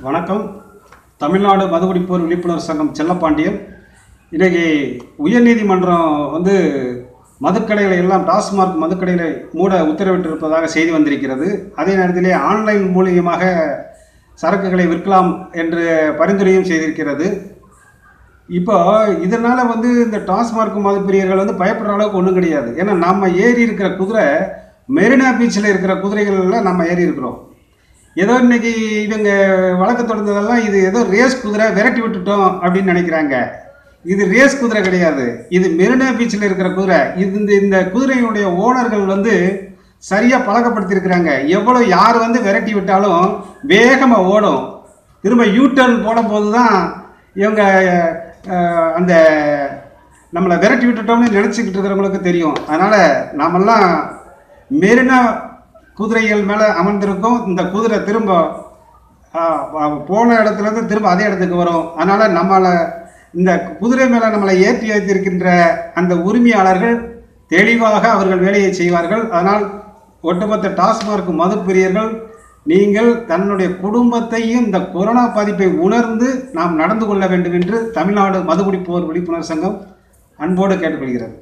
வணக்கம். தமிழ்நாடு மதுகுடிப்போர் விழிப்புணர்வு சங்கம் செல்லப்பாண்டியன். இன்றைக்கி உயர்நீதிமன்றம் வந்து மதுக்கடைகளை எல்லாம் டாஸ்மார்க் மதுக்கடைகளை மூட உத்தரவிட்டிருப்பதாக செய்தி வந்திருக்கிறது. அதே நேரத்திலே ஆன்லைன் மூலியமாக சரக்குகளை விற்கலாம் என்று பரிந்துரையும் செய்திருக்கிறது. இப்போ இதனால் வந்து இந்த டாஸ்மார்க் மதுப்பிரியர்கள் வந்து பயப்படுற அளவுக்கு ஒன்றும் கிடையாது. ஏன்னா நம்ம ஏறி இருக்கிற குதிரை மெரினா பீச்சில் இருக்கிற குதிரைகளில் நம்ம ஏறி இருக்கிறோம். ஏதோ இன்னைக்கு இவங்க வழக்கு தொடர்ந்ததெல்லாம் இது ஏதோ ரேஸ் குதிரை விரட்டி விட்டுட்டோம் அப்படின்னு நினைக்கிறாங்க. இது ரேஸ் குதிரை கிடையாது. இது மெரினா பீச்சில் இருக்கிற குதிரை. இது இந்த இந்த குதிரையினுடைய ஓனர்கள் வந்து சரியாக பழக்கப்படுத்தியிருக்கிறாங்க. எவ்வளோ யார் வந்து விரட்டி விட்டாலும் வேகமாக ஓடும். திரும்ப யூ போடும்போது தான் இவங்க அந்த நம்மளை விரட்டி விட்டுட்டோம்னு நினச்சிக்கிட்டு இருக்கிறவங்களுக்கு தெரியும். அதனால் நாமெல்லாம் மெரினா குதிரைகள் மேலே அமர்ந்திருக்கும். இந்த குதிரை திரும்ப போன இடத்துலேருந்து திரும்ப அதே இடத்துக்கு வரும். அதனால் நம்மளை இந்த குதிரை மேலே நம்மளை ஏற்றி வைத்திருக்கின்ற அந்த உரிமையாளர்கள் தெளிவாக அவர்கள் வேலையை செய்வார்கள். அதனால் ஒட்டுமொத்த டாஸ்மார்க் மதுப்பிரியர்கள் நீங்கள் தன்னுடைய குடும்பத்தையும் இந்த கொரோனா பாதிப்பை உணர்ந்து நாம் நடந்து கொள்ள வேண்டும் என்று தமிழ்நாடு மதுகுடிப்போர் விழிப்புணர்வு சங்கம் அன்போடு கேட்டுக்கொள்கிறது.